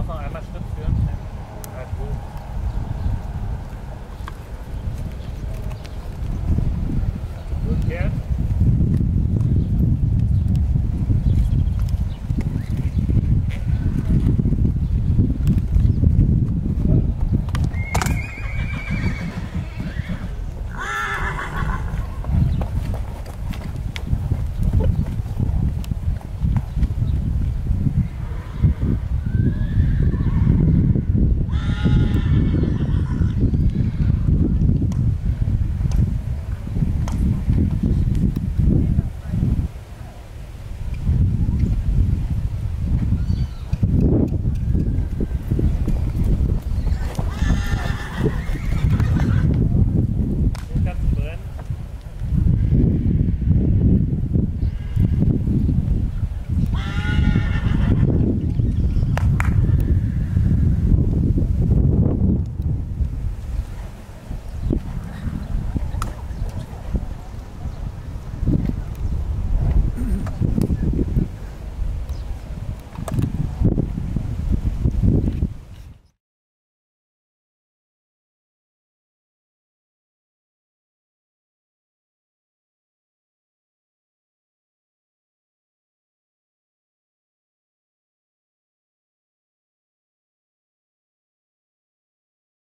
Darf man einmal Schritt führen? Halt hoch.